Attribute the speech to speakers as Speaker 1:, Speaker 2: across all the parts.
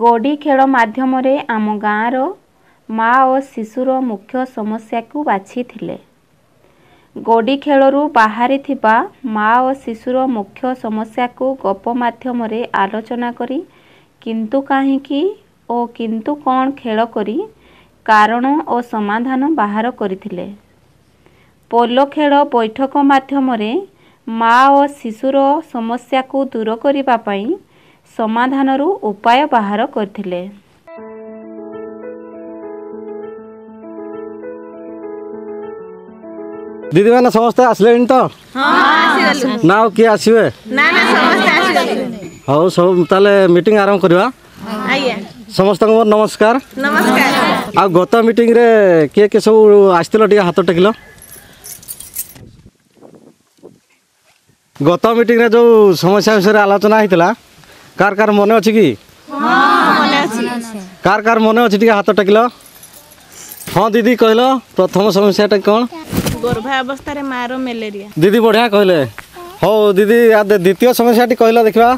Speaker 1: ଗୋଡ଼ି ଖେଳ ମାଧ୍ୟମରେ ଆମ ଗାଁର ମା ଓ ଶିଶୁର ମୁଖ୍ୟ ସମସ୍ୟାକୁ ବାଛିଥିଲେ ଗୋଡ଼ି ଖେଳରୁ ବାହାରିଥିବା ମା ଓ ଶିଶୁର ମୁଖ୍ୟ ସମସ୍ୟାକୁ ଗପ ମାଧ୍ୟମରେ ଆଲୋଚନା କରି କିନ୍ତୁ କାହିଁକି ଓ କିନ୍ତୁ କ'ଣ ଖେଳ କରି କାରଣ ଓ ସମାଧାନ ବାହାର କରିଥିଲେ ପୋଲୋ ଖେଳ ବୈଠକ ମାଧ୍ୟମରେ ମା ଓ ଶିଶୁର ସମସ୍ୟାକୁ ଦୂର କରିବା ପାଇଁ ସମାଧାନରୁ ଉପାୟ ବାହାର କରିଥିଲେ
Speaker 2: ଦିଦି ମାନେ ସମସ୍ତେ ଆସିଲେଣି ତ ନା କିଏ ଆସିବେ ହଉ ସବୁ ତାହେଲେ ମିଟିଂ ଆରମ୍ଭ କରିବା ସମସ୍ତଙ୍କୁ ମୋର ନମସ୍କାର ଆଉ ଗତ ମିଟିଂରେ କିଏ କିଏ ସବୁ ଆସିଥିଲ ଟିକେ ହାତ ଟେକିଲ ଗତ ମିଟିଂରେ ଯେଉଁ ସମସ୍ୟା ବିଷୟରେ ଆଲୋଚନା ହେଇଥିଲା কার কার মনে আছে কি কার কার মনে আছে টিকে হাত টেকিল হ্যাঁ দিদি কহিল প্রথম সমস্যাটা
Speaker 3: কোণ গর্ভা অবস্থায়
Speaker 2: মার ম্যালেরিয়া দিদি বঢ়িয়া কহিলে হো দিদি দ্বিতীয় সমস্যাটি কহিল দেখিবা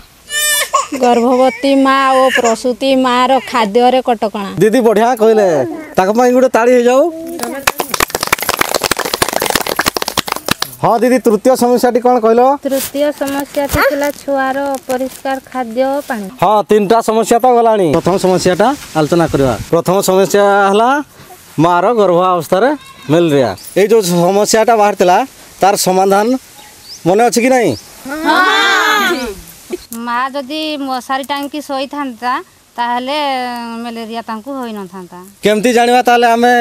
Speaker 4: গর্ভবতী মা ও প্রসূতি মার খাদ্যরে কটকণা
Speaker 2: দিদি বঢ়িয়া কহিলে তাকে গোটে তাড়ি হয়ে যাও ହଁ ଦିଦି ତୃତୀୟ ସମସ୍ୟାଟି କ'ଣ କହିଲ
Speaker 4: ତୃତୀୟ ସମସ୍ୟାଟି ଥିଲା ଛୁଆର ଅପରିଷ୍କାର ଖାଦ୍ୟ ଓ ପାଣି
Speaker 2: ହଁ ତିନିଟା ସମସ୍ୟା ତ ଗଲାଣି ପ୍ରଥମ ସମସ୍ୟାଟା ଆଲୋଚନା କରିବା ପ୍ରଥମ ସମସ୍ୟା ହେଲା ମାଆର ଗର୍ଭାବସ୍ଥାରେ ମ୍ୟାଲେରିଆ ଏଇ ଯେଉଁ ସମସ୍ୟାଟା ବାହାରିଥିଲା ତାର ସମାଧାନ ମନେ ଅଛି କି ନାହିଁ
Speaker 4: ମା ଯଦି ମଶାରୀ ଟାଙ୍ଗିକି ଶୋଇଥାନ୍ତା ତାହେଲେ ମ୍ୟାଲେରିଆ ତାଙ୍କୁ ହୋଇନଥାନ୍ତା
Speaker 2: କେମିତି ଜାଣିବା ତାହେଲେ ଆମେ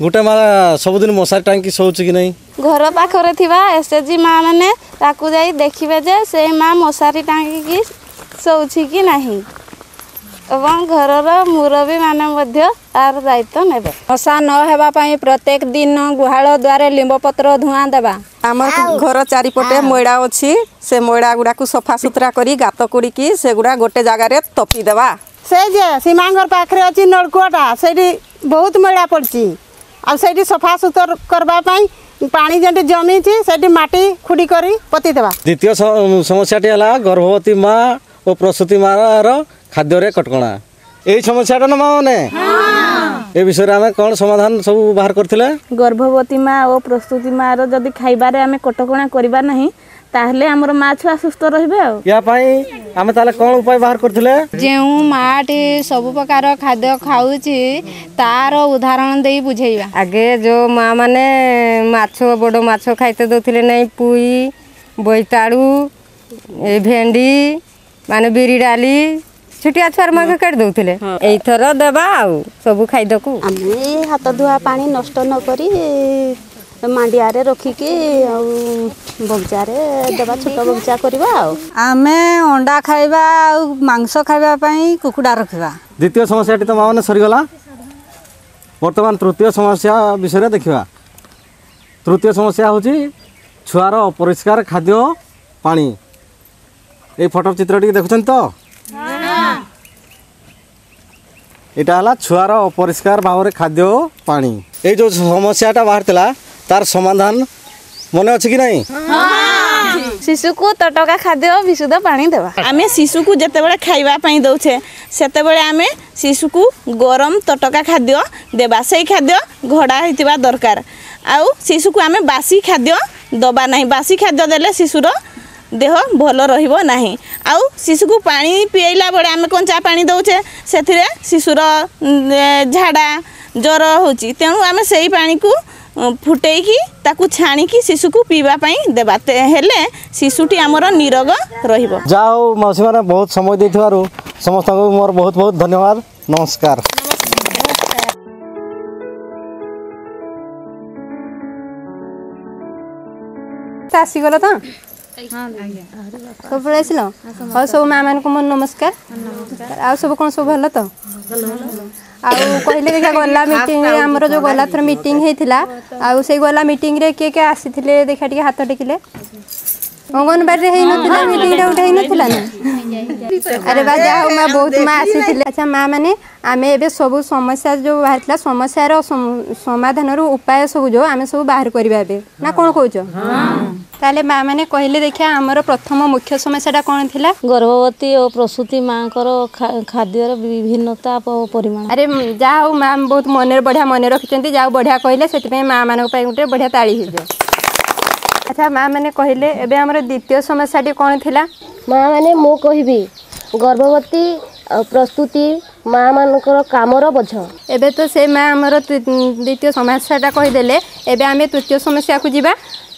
Speaker 2: ଗୋଟେ ମା ସବୁଦିନ ମଶାରୀ ଟାଙ୍କି ଶୋଉଛି କି ନାହିଁ
Speaker 5: ଘର ପାଖରେ ଥିବା ଏସ୍ ଏଚ୍ ଜି ମା ମାନେ ତାକୁ ଯାଇ ଦେଖିବେ ଯେ ସେ ମା ମଶାରୀ ଟାଙ୍ଗିକି ଶୋଉଛି କି ନାହିଁ ଏବଂ ଘରର ମୁରବୀ ମାନେ ମଧ୍ୟ ତାର ଦାୟିତ୍ୱ ନେବେ
Speaker 4: ମଶା ନ ହେବା ପାଇଁ ପ୍ରତ୍ୟେକ ଦିନ ଗୁହାଳ ଦ୍ୱାରେ ଲିମ୍ବ ପତ୍ର ଧୂଆଁ ଦେବା
Speaker 6: ଆମ ଘର ଚାରିପଟେ ମଇଳା ଅଛି ସେ ମଇଳା ଗୁଡାକୁ ସଫା ସୁତୁରା କରି ଗାତ କୁଡିକି ସେଗୁଡା ଗୋଟେ ଜାଗାରେ ତପି ଦେବା
Speaker 7: ସେ ପାଖରେ ଅଛି ନଳକୂଅଟା ସେଇଠି ବହୁତ ମଇଳା ପଡ଼ିଛି ଆଉ ସେଇଠି ସଫାସୁତର କରିବା ପାଇଁ ପାଣି ଯେମିତି ଜମିଛି ସେଇଠି ମାଟି ଖୁଡ଼ି କରି ପତିଦେବା
Speaker 2: ଦ୍ୱିତୀୟ ସମସ୍ୟାଟି ହେଲା ଗର୍ଭବତୀ ମା ଓ ପ୍ରସୂତି ମାର ଖାଦ୍ୟରେ କଟକଣା ଏଇ ସମସ୍ୟାଟା ନା ମାମାନେ ଏ ବିଷୟରେ ଆମେ କ'ଣ ସମାଧାନ ସବୁ ବାହାର କରିଥିଲେ
Speaker 3: ଗର୍ଭବତୀ ମା ଓ ପ୍ରସୂତି ମାର ଯଦି ଖାଇବାରେ ଆମେ କଟକଣା କରିବା ନାହିଁ তাহলে আমার মা ছুয়া
Speaker 2: সুস্থ রহবে আমি তাহলে কোন উপায় বাহার করছিলে
Speaker 4: যে মাটি সব প্রকার খাদ্য খাওছি তার উদাহরণ দিয়ে বুঝাইবা
Speaker 8: আগে যে মা মানে মাছ বড় মাছ খাইতে দিলে নাই পুই বৈতাড়ু এই ভেন্ডি মানে বিড়ি ডালি ଛୋଟିଆ ଛୁଆମାନଙ୍କୁ କାଟି ଦେଉଥିଲେ ଏଇଥର ଦେବା দেবা ସବୁ ଖାଇବାକୁ
Speaker 5: ଆମେ আমি হাত ପାଣି ନଷ୍ଟ নষ্ট କରି ମାଣ୍ଡିଆରେ ରଖିକି ଆଉ ବଗିଚାରେ ଦେବା ଛୋଟ ବଗିଚା କରିବା ଆଉ
Speaker 8: ଆମେ ଅଣ୍ଡା ଖାଇବା ଆଉ ମାଂସ ଖାଇବା ପାଇଁ କୁକୁଡ଼ା ରଖିବା
Speaker 2: ଦ୍ୱିତୀୟ ସମସ୍ୟାଟି ତ ମାମାନେ ସରିଗଲା ବର୍ତ୍ତମାନ ତୃତୀୟ ସମସ୍ୟା ବିଷୟରେ ଦେଖିବା ତୃତୀୟ ସମସ୍ୟା ହେଉଛି ଛୁଆର ଅପରିଷ୍କାର ଖାଦ୍ୟ ପାଣି ଏଇ ଫଟୋ ଚିତ୍ରଟିକି ଦେଖୁଛନ୍ତି ତ ଏଇଟା ହେଲା ଛୁଆର ଅପରିଷ୍କାର ଭାବରେ ଖାଦ୍ୟ ପାଣି ଏଇ ଯେଉଁ ସମସ୍ୟାଟା ବାହାରିଥିଲା ତାର ସମାଧାନ
Speaker 3: মনে আছে কি নাই শিশুকু তটকা খাদ্য বিশুদ্ধ পানি দেবা আমি শিশুকু যেতবে খাইবা পাই দৌছে সেতবে আমি শিশুকু গরম তটকা খাদ্য দেবা সেই খাদ্য ঘোড়া হইতিবা দরকার আউ শিশুকু আমি বাসি খাদ্য দবা নাই বাসি খাদ্য দেলে শিশুর দেহ ভালো রহিব না আউ শিশুকু পানি পিয়াইলা বেড়ে আমি কঞ্চা পানি দউছে সেথিরে শিশুর ঝাড়া জ্বর হচ্ছে
Speaker 2: তেমন আমি সেই পানিকু फुटे छाणी शिशु को पीवापी देवा शिशुटी आमर
Speaker 8: निरोग रहा हूँ बहुत समय दे समस्त मोर बहुत बहुत धन्यवाद नमस्कार सब आस सब माँ मान को नमस्कार आ सब कौन सब भल तो कहले कि गला मीट आम जो गला थर मीट होता आई गला मीटरे किए किए आसी देखा टे हाथ टेकिले অঙ্গনবাড়িরে হেই নথিলা মিটিং টা উঠাই নথিলা না আরে বা যা মা বহুত মা আসিছিলে আচ্ছা মা মানে আমি এবে সবু সমস্যা যে বাহারিলা সমস্যার সমাধানর উপায় সবু যে আমি সবু বাহার করিবা এবে না কোন কইছ তাহলে মা মানে কহিলে দেখা
Speaker 9: আমার প্রথম মুখ্য সমস্যাটা কোন থিলা গর্ভবতী ও প্রসূতি
Speaker 8: মাঙ্কর খাদ্যর বিভিন্নতা পরিমাণ আরে যা হোক মা বহুত মনের বঢ়িয়া মনে রাখিছেন যা বঢ়িয়া কহিলে সেপাই মা মানক পাই গোটে বঢ়িয়া তাড়ি হয়ে আচ্ছা মা মানে কহিলে এবে আমার দ্বিতীয় সমস্যাটি
Speaker 10: কোণ লা মা মানে মু কহিবি গর্ভবতী প্রস্তুতি মা মানকর কামর
Speaker 8: বোঝ এবে তো সেই মা আমার দ্বিতীয় সমস্যাটা কহিদেলে এবে আমি তৃতীয় সমস্যাকে যা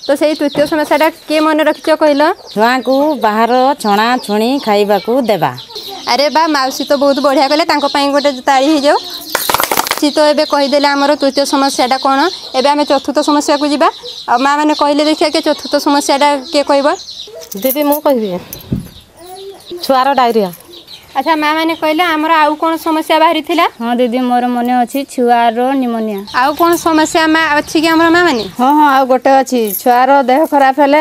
Speaker 8: তো সেই তৃতীয় সমস্যাটা কে মনে রাখিছ কহিল
Speaker 11: ছুঁকু বাহার ছଣା ছুঁড়ি খাইবাকু দেবা
Speaker 8: আরে বা মাউসী তো বহুত বঢ়িয়া কলে তাঙ্ক পাই গোটে তাড়ি হয়ে যাও নিশ্চিত এবে কহিদেলে আমার তৃতীয় সমস্যাটা কোণ এবে আমি চতুর্থ সমস্যাকে যা মা মানে কহিলে দেখা কি চতুর্থ সমস্যাটা কে কহব দিদি
Speaker 9: মু কহবি ছুয়ার ডায়রিয়া আচ্ছা
Speaker 8: মা মানে কহিলে আমার আউ কোন সমস্যা বাহারি লা
Speaker 9: হ্যাঁ দিদি মোর মনে অছি ছুয়ার নিউমোনিয়া
Speaker 8: আউ কোন সমস্যা মা অছি কি আমার মা মানে
Speaker 12: হ্যাঁ হ্যাঁ আউ গোটে অছি ছুয়ার দেহ খারাপ হলে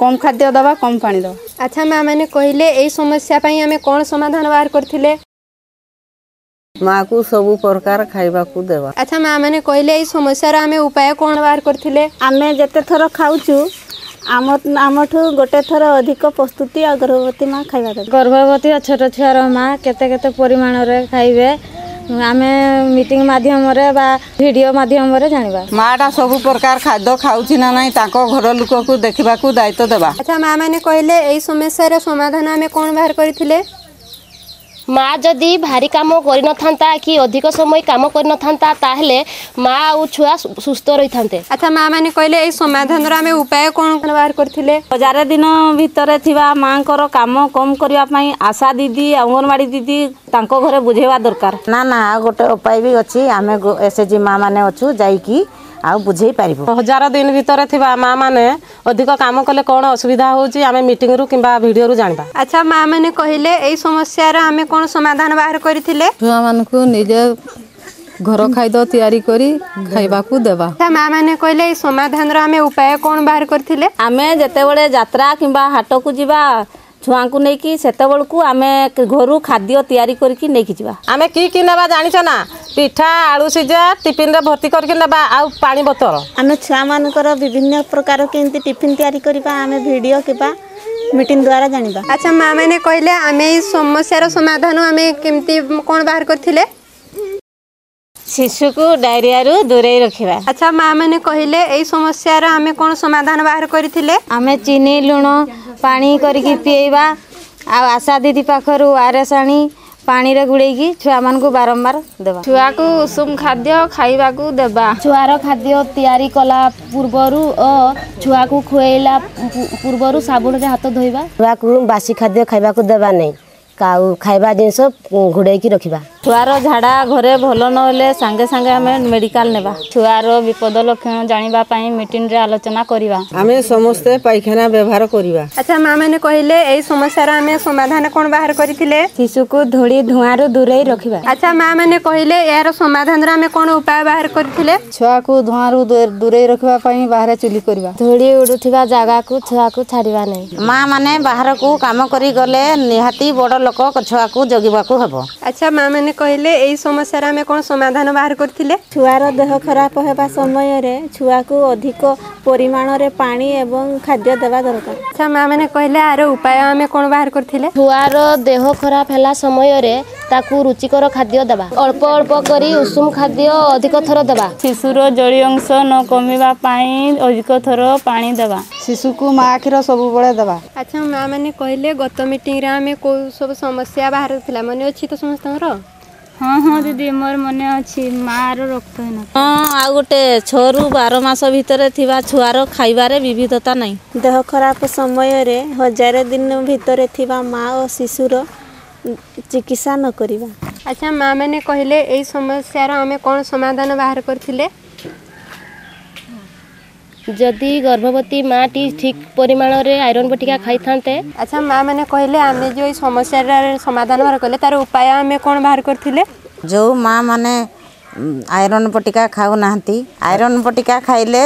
Speaker 12: কম খাদ্য দেবা কম পানি দেবা
Speaker 8: আচ্ছা মা মানে কহিলে এই সমস্যা পাই আমি কোন সমাধান বাহার করছিলে
Speaker 11: ମାଆକୁ ସବୁ ପ୍ରକାର ଖାଇବାକୁ ଦେବା
Speaker 8: ଆଚ୍ଛା ମାଆମାନେ କହିଲେ ଏଇ ସମସ୍ୟାର ଆମେ ଉପାୟ କ'ଣ ବାହାର କରିଥିଲେ
Speaker 3: ଆମେ ଯେତେ ଥର ଖାଉଛୁ ଆମ ଆମଠୁ ଗୋଟେ ଥର ଅଧିକ ପ୍ରସ୍ତୁତି ଆଉ ଗର୍ଭବତୀ ମା' ଖାଇବା ଦରକାର
Speaker 9: ଗର୍ଭବତୀ ଆଉ ଛୋଟ ଛୁଆର ମା' କେତେ କେତେ ପରିମାଣରେ ଖାଇବେ ଆମେ ମିଟିଂ ମାଧ୍ୟମରେ ବା ଭିଡ଼ିଓ ମାଧ୍ୟମରେ ଜାଣିବା
Speaker 12: ମାଆଟା ସବୁ ପ୍ରକାର ଖାଦ୍ୟ ଖାଉଛି ନା ନାହିଁ ତାଙ୍କ ଘର ଲୋକକୁ ଦେଖିବାକୁ ଦାୟିତ୍ୱ ଦେବା
Speaker 8: ଆଚ୍ଛା ମାଆମାନେ କହିଲେ ଏଇ ସମସ୍ୟାର ସମାଧାନ ଆମେ କ'ଣ ବାହାର କରିଥିଲେ
Speaker 10: ମା ଯଦି ଭାରି କାମ କରିନଥାନ୍ତା କି ଅଧିକ ସମୟ କାମ କରିନଥାନ୍ତା ତାହେଲେ ମା ଆଉ ଛୁଆ ସୁସ୍ଥ ରହିଥାନ୍ତେ
Speaker 8: ଆଚ୍ଛା ମା ମାନେ କହିଲେ ଏଇ ସମାଧାନର ଆମେ ଉପାୟ କ'ଣ କ'ଣ ବାହାର କରିଥିଲେ
Speaker 9: ହଜାରେ ଦିନ ଭିତରେ ଥିବା ମାଙ୍କର କାମ କମ୍ କରିବା ପାଇଁ ଆଶା ଦିଦି ଅଙ୍ଗନବାଡ଼ି ଦିଦି ତାଙ୍କ ଘରେ ବୁଝେଇବା ଦରକାର
Speaker 11: ନା ନା ଆଉ ଗୋଟେ ଉପାୟ ବି ଅଛି ଆମେ ଏସ୍ ଏଚ୍ ଜି ମା ମାନେ ଅଛୁ ଯାଇକି ଆଉ ବୁଝେଇ ପାରିବୁ
Speaker 9: ହଜାର ଦିନ ଭିତରେ ଥିବା ମା ମାନେ ଅଧିକ କାମ କଲେ କ'ଣ ଅସୁବିଧା ହେଉଛି ଆମେ ମିଟିଂରୁ କିମ୍ବା ଭିଡ଼ିଓରୁ ଜାଣିବା
Speaker 8: ଆଚ୍ଛା ମା ମାନେ କହିଲେ ଏଇ ସମସ୍ୟାର ଆମେ କ'ଣ ସମାଧାନ ବାହାର କରିଥିଲେ
Speaker 12: ଛୁଆମାନଙ୍କୁ ନିଜେ ଘର ଖାଦ୍ୟ ତିଆରି କରି ଖାଇବାକୁ ଦେବା
Speaker 8: ମା ମାନେ କହିଲେ ଏଇ ସମାଧାନର ଆମେ ଉପାୟ କ'ଣ ବାହାର କରିଥିଲେ
Speaker 9: ଆମେ ଯେତେବେଳେ ଯାତ୍ରା କିମ୍ବା ହାଟକୁ ଯିବା ଛୁଆଙ୍କୁ ନେଇକି ସେତେବେଳକୁ ଆମେ ଘରୁ ଖାଦ୍ୟ ତିଆରି କରିକି ନେଇକି ଯିବା ଆମେ କି କି ନେବା ଜାଣିଛ ନା ପିଠା ଆଳୁ ସିଝା ଟିଫିନରେ ଭର୍ତ୍ତି କରିକି ନେବା ଆଉ ପାଣି ବୋତଲ
Speaker 3: ଆମେ ଛୁଆମାନଙ୍କର ବିଭିନ୍ନ ପ୍ରକାର କେମିତି ଟିଫିନ୍ ତିଆରି କରିବା ଆମେ ଭିଡ଼ିଓ କିମ୍ବା ମିଟିଂ ଦ୍ୱାରା ଜାଣିବା
Speaker 8: ଆଚ୍ଛା ମାଆମାନେ କହିଲେ ଆମେ ଏଇ ସମସ୍ୟାର ସମାଧାନ ଆମେ କେମିତି କ'ଣ ବାହାର କରିଥିଲେ
Speaker 9: ଶିଶୁକୁ ଡାଇରିଆରୁ ଦୂରେଇ ରଖିବା
Speaker 8: ଆଚ୍ଛା ମା ମାନେ କହିଲେ ଏଇ ସମସ୍ୟାର ଆମେ କ'ଣ ସମାଧାନ ବାହାର କରିଥିଲେ
Speaker 9: ଆମେ ଚିନି ଲୁଣ ପାଣି କରିକି ପିଏଇବା ଆଉ ଆଶା ଦିଦି ପାଖରୁ ଆରଏସ୍ ଆଣି ପାଣିରେ ଗୁଡ଼େଇକି ଛୁଆମାନଙ୍କୁ ବାରମ୍ବାର ଦେବା
Speaker 5: ଛୁଆକୁ ଉଷୁମ ଖାଦ୍ୟ ଖାଇବାକୁ ଦେବା
Speaker 10: ଛୁଆର ଖାଦ୍ୟ ତିଆରି କଲା ପୂର୍ବରୁ ଓ ଛୁଆକୁ ଖୁଆଇଲା ପୂର୍ବରୁ ସାବୁନରେ ହାତ ଧୋଇବା
Speaker 11: ଛୁଆକୁ ବାସି ଖାଦ୍ୟ ଖାଇବାକୁ ଦେବା ନାହିଁ ଆଉ ଖାଇବା ଜିନିଷ ଘୋଡ଼େଇକି ରଖିବା
Speaker 9: छुआर झाड़ा घरे भल ना सांगे सांगे आम मेडिकल नवा छुआर विपद लक्षण जानवापी मीटिंग रे आलोचना करवा
Speaker 12: आम समस्ते पायखाना व्यवहार करवा
Speaker 8: अच्छा माँ मैंने कहले समस्या आम समाधान कौन बाहर करते शिशु
Speaker 9: को धूली धूआ रू दूरे
Speaker 8: रखा अच्छा माँ मैंने कहले यार समाधान रे कौन उपाय बाहर
Speaker 12: करते छुआ को धूआ रू दूरे रखा बाहर
Speaker 10: चूली करवा धूली उड़ूबा जगह को
Speaker 11: छुआ को छाड़ा नहीं माँ मैंने बाहर को कम कर बड़ लोक
Speaker 8: छुआ को जगवाक हम अच्छा माँ मैंने କହିଲେ ଏଇ ସମସ୍ୟାରେ ଆମେ କ'ଣ ସମାଧାନ ବାହାର କରିଥିଲେ
Speaker 3: ଛୁଆର ଦେହ ଖରାପ ହେବା ସମୟରେ ଛୁଆକୁ ଅଧିକ ପରିମାଣରେ ପାଣି ଏବଂ ଖାଦ୍ୟ ଦେବା ଦରକାର
Speaker 8: ଆଚ୍ଛା ମା ମାନେ କହିଲେ ଆର ଉପାୟ ଆମେ କ'ଣ ବାହାର କରିଥିଲେ
Speaker 10: ଛୁଆର ଦେହ ଖରାପ ହେଲା ସମୟରେ ତାକୁ ରୁଚିକର ଖାଦ୍ୟ ଦେବା ଅଳ୍ପ ଅଳ୍ପ କରି ଉଷୁମ ଖାଦ୍ୟ ଅଧିକ ଥର ଦେବା
Speaker 9: ଶିଶୁର ଜଳି ଅଂଶ ନ କମିବା ପାଇଁ ଅଧିକ ଥର ପାଣି ଦେବା
Speaker 12: ଶିଶୁକୁ ମା କ୍ଷୀର ସବୁବେଳେ ଦେବା
Speaker 8: ଆଚ୍ଛା ମା ମାନେ କହିଲେ ଗତ ମିଟିଂରେ ଆମେ କୋଉ ସବୁ ସମସ୍ୟା ବାହାରିଥିଲା ମନେ ଅଛି ତ ସମସ୍ତଙ୍କର
Speaker 9: ହଁ ହଁ ଦିଦି ମୋର ମନେ ଅଛି ମାର ରକ୍ତ ହଁ ଆଉ ଗୋଟେ ଛଅରୁ ବାର ମାସ ଭିତରେ ଥିବା ଛୁଆର ଖାଇବାରେ ବିବିଧତା ନାହିଁ
Speaker 3: ଦେହ ଖରାପ ସମୟରେ ହଜାର ଦିନ ଭିତରେ ଥିବା ମା ଓ ଶିଶୁର ଚିକିତ୍ସା ନ କରିବା
Speaker 8: ଆଚ୍ଛା ମା ମାନେ କହିଲେ ଏଇ ସମସ୍ୟାର ଆମେ କ'ଣ ସମାଧାନ ବାହାର କରିଥିଲେ
Speaker 10: ଯଦି ଗର୍ଭବତୀ ମାଆଟି ଠିକ୍ ପରିମାଣରେ ଆଇରନ୍ ବଟିକା ଖାଇଥାନ୍ତେ
Speaker 8: ଆଚ୍ଛା ମାଆମାନେ କହିଲେ ଆମେ ଯେଉଁ ଏଇ ସମସ୍ୟାର ସମାଧାନ ବାହାର କଲେ ତାର ଉପାୟ ଆମେ କ'ଣ ବାହାର କରିଥିଲେ
Speaker 11: ଯେଉଁ ମାଆମାନେ ଆଇରନ୍ ବଟିକା ଖାଉନାହାନ୍ତି ଆଇରନ୍ ବଟିକା ଖାଇଲେ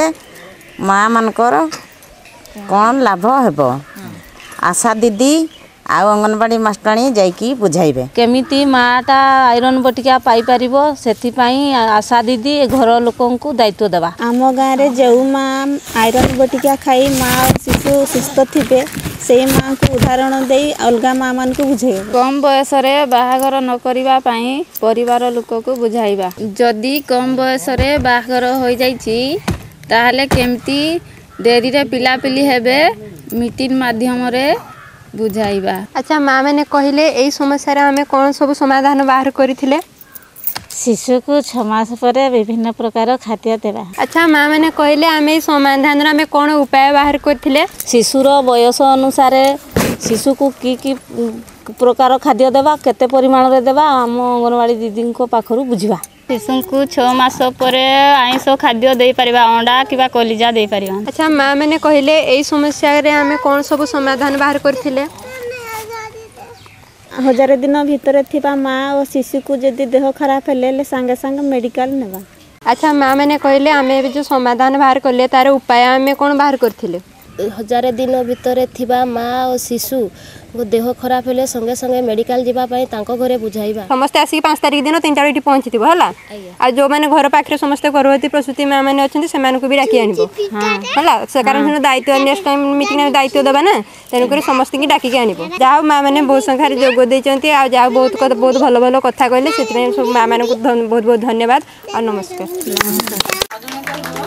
Speaker 11: ମାଆମାନଙ୍କର କ'ଣ ଲାଭ ହେବ ଆଶା ଦିଦି ଆଉ ଅଙ୍ଗନବାଡ଼ି ମାଷ୍ଟରାଣୀ ଯାଇକି ବୁଝାଇବେ
Speaker 9: କେମିତି ମାଆଟା ଆଇରନ୍ ବଟିକା ପାଇପାରିବ ସେଥିପାଇଁ ଆଶା ଦିଦି ଘର ଲୋକଙ୍କୁ ଦାୟିତ୍ୱ ଦେବା
Speaker 3: ଆମ ଗାଁରେ ଯେଉଁ ମାଆ ଆଇରନ୍ ବଟିକା ଖାଇ ମାଆ ଶିଶୁ ସୁସ୍ଥ ଥିବେ ସେଇ ମାଆଙ୍କୁ ଉଦାହରଣ ଦେଇ ଅଲଗା ମାଆମାନଙ୍କୁ ବୁଝାଇବା
Speaker 4: କମ୍ ବୟସରେ ବାହାଘର ନ କରିବା ପାଇଁ ପରିବାର ଲୋକକୁ ବୁଝାଇବା ଯଦି କମ୍ ବୟସରେ ବାହାଘର ହୋଇଯାଇଛି ତାହେଲେ କେମିତି ଡେରିରେ ପିଲାପିଲି ହେବେ ମିଟିଂ ମାଧ୍ୟମରେ ବୁଝାଇବା
Speaker 8: ଆଚ୍ଛା ମା ମାନେ କହିଲେ ଏଇ ସମସ୍ୟାରେ ଆମେ କ'ଣ ସବୁ ସମାଧାନ ବାହାର କରିଥିଲେ
Speaker 9: ଶିଶୁକୁ ଛଅ ମାସ ପରେ ବିଭିନ୍ନ ପ୍ରକାର ଖାଦ୍ୟ ଦେବା
Speaker 8: ଆଚ୍ଛା ମା ମାନେ କହିଲେ ଆମେ ଏଇ ସମାଧାନର ଆମେ କ'ଣ ଉପାୟ ବାହାର କରିଥିଲେ
Speaker 9: ଶିଶୁର ବୟସ ଅନୁସାରେ शिशु को कि प्रकार खाद्य देवा केते परिमाण रे देवा आम अंगनवाड़ी दीदी को
Speaker 4: पाखरु बुझिबा शिशु को छ मास पर आयस खाद्य दे परबा
Speaker 8: अंडा किबा कलिजा दे पार अच्छा माँ मैंने कहिले ए समस्या रे
Speaker 3: आमे कोन सब समाधान बाहर करथिले हजार दिन भितर थिबा मां ओ शिशु को जदि देह
Speaker 8: खराब हेले ले सांगे सांग मेडिकल नेबा अच्छा माँ मैंने कहले आम जो समाधान बाहर कले तार उपाय आम कौन बाहर करें
Speaker 10: ହଜାରେ ଦିନ ଭିତରେ ଥିବା ମା ଓ ଶିଶୁ ଦେହ ଖରାପ ହେଲେ ସଙ୍ଗେ ସଙ୍ଗେ ମେଡିକାଲ ଯିବା ପାଇଁ ତାଙ୍କ ଘରେ ବୁଝାଇବା
Speaker 8: ସମସ୍ତେ ଆସିକି ପାଞ୍ଚ ତାରିଖ ଦିନ ତିନି ଚାରିଟି ପହଞ୍ଚିଥିବ ହେଲା ଆଉ ଯେଉଁମାନେ ଘର ପାଖରେ ସମସ୍ତେ ଗର୍ଭବତୀ ପ୍ରସୂତି ମା ମାନେ ଅଛନ୍ତି ସେମାନଙ୍କୁ ବି ଡାକି ଆଣିବ ହେଲା କାରଣ ସେଦିନ ଦାୟିତ୍ୱ ନେକ୍ସଟ ଟାଇମ୍ ମିଟିଂ ଆମେ ଦାୟିତ୍ୱ ଦେବା ନା ତେଣୁକରି ସମସ୍ତଙ୍କୁ ଡାକିକି ଆଣିବ ଯାହା ହଉ ମା ମାନେ ବହୁତ ସଂଖ୍ୟାରେ ଯୋଗ ଦେଇଛନ୍ତି ଆଉ ଯାହା ବହୁତ ବହୁତ ଭଲ ଭଲ କଥା କହିଲେ ସେଥିପାଇଁ ସବୁ ମା ମାନଙ୍କୁ ବହୁତ ବହୁତ ଧନ୍ୟବାଦ ଆଉ ନମସ୍କାର